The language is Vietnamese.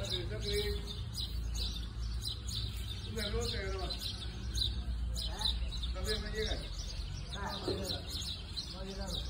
Hả? Sao?